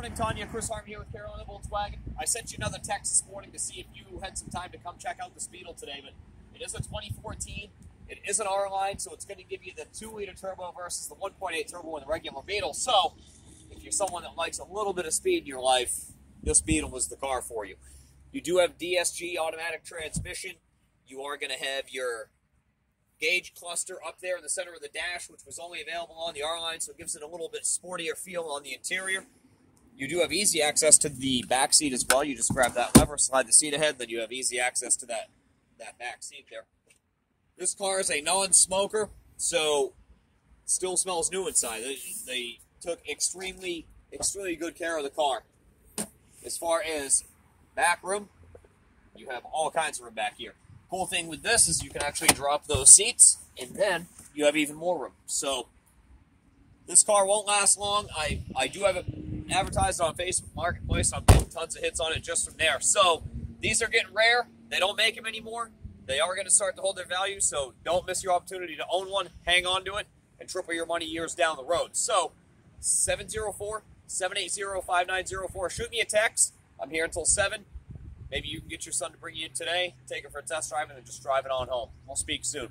morning, Tanya. Chris Harmon here with Carolina Volkswagen. I sent you another text this morning to see if you had some time to come check out the Beetle today, but it is a 2014. It is an R line, so it's going to give you the 2 liter turbo versus the 1.8 turbo in the regular Beetle. So, if you're someone that likes a little bit of speed in your life, this Beetle was the car for you. You do have DSG automatic transmission. You are going to have your gauge cluster up there in the center of the dash, which was only available on the R-Line, so it gives it a little bit sportier feel on the interior. You do have easy access to the back seat as well. You just grab that lever, slide the seat ahead, then you have easy access to that, that back seat there. This car is a non-smoker, so still smells new inside. They, they took extremely, extremely good care of the car. As far as back room, you have all kinds of room back here. Cool thing with this is you can actually drop those seats, and then you have even more room. So this car won't last long. I, I do have it advertised on Facebook Marketplace. I'm getting tons of hits on it just from there. So these are getting rare. They don't make them anymore. They are going to start to hold their value, so don't miss your opportunity to own one. Hang on to it and triple your money years down the road. So 704 780 5904. Shoot me a text. I'm here until 7. Maybe you can get your son to bring you in today, take it for a test drive, and then just drive it on home. We'll speak soon.